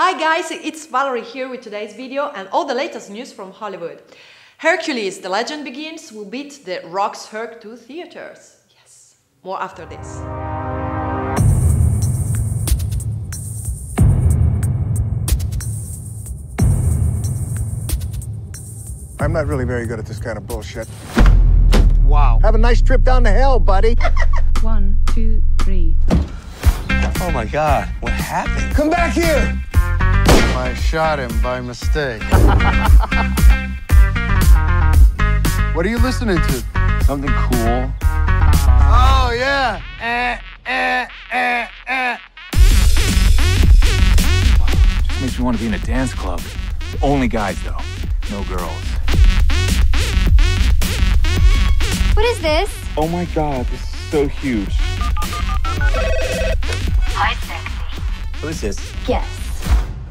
Hi guys, it's Valerie here with today's video and all the latest news from Hollywood. Hercules, The Legend Begins will beat the Rock's Herc to theaters. Yes, more after this. I'm not really very good at this kind of bullshit. Wow. Have a nice trip down to hell, buddy. One, two, three. Oh my God, what happened? Come back here. I shot him by mistake. what are you listening to? Something cool. Oh, yeah. Eh, eh, eh, eh. Just makes me want to be in a dance club. Only guys, though. No girls. What is this? Oh my god, this is so huge. Hi, sexy. Who is this? Yes.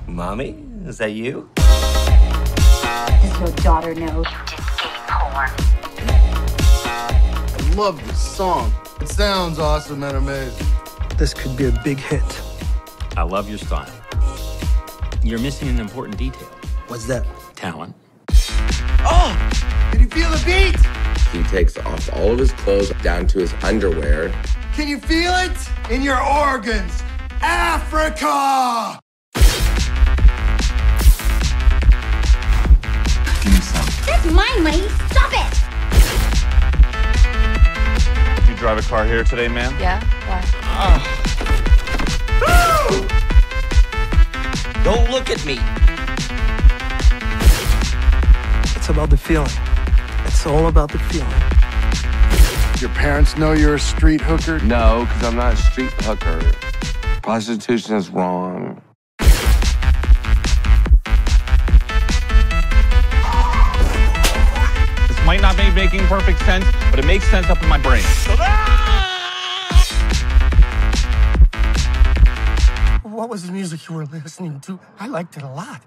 Mommy? Is that you? Does your daughter know you did gay porn? I love this song. It sounds awesome and amazing. This could be a big hit. I love your style. You're missing an important detail What's that? talent. Oh! Can you feel the beat? He takes off all of his clothes down to his underwear. Can you feel it? In your organs. Africa! Drive a car here today, ma'am? Yeah? Why? Ah. Don't look at me. It's about the feeling. It's all about the feeling. Your parents know you're a street hooker? No, because I'm not a street hooker. Prostitution is wrong. Might not be making perfect sense, but it makes sense up in my brain. What was the music you were listening to? I liked it a lot.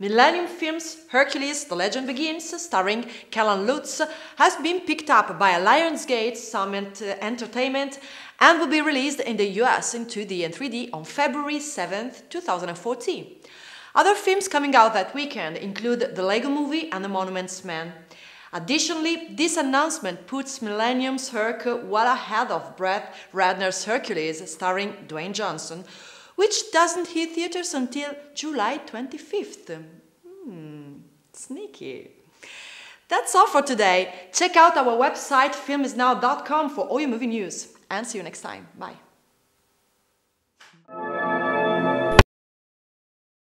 Millennium Films' Hercules The Legend Begins, starring Kellan Lutz, has been picked up by Lionsgate Summit Entertainment and will be released in the US in 2D and 3D on February 7, 2014. Other films coming out that weekend include The Lego Movie and The Monuments Men. Additionally, this announcement puts Millennium's Herc well ahead of Brett Ratner's Hercules, starring Dwayne Johnson, which doesn't hit theaters until July 25th. Hmm, sneaky. That's all for today. Check out our website filmisnow.com for all your movie news and see you next time. Bye.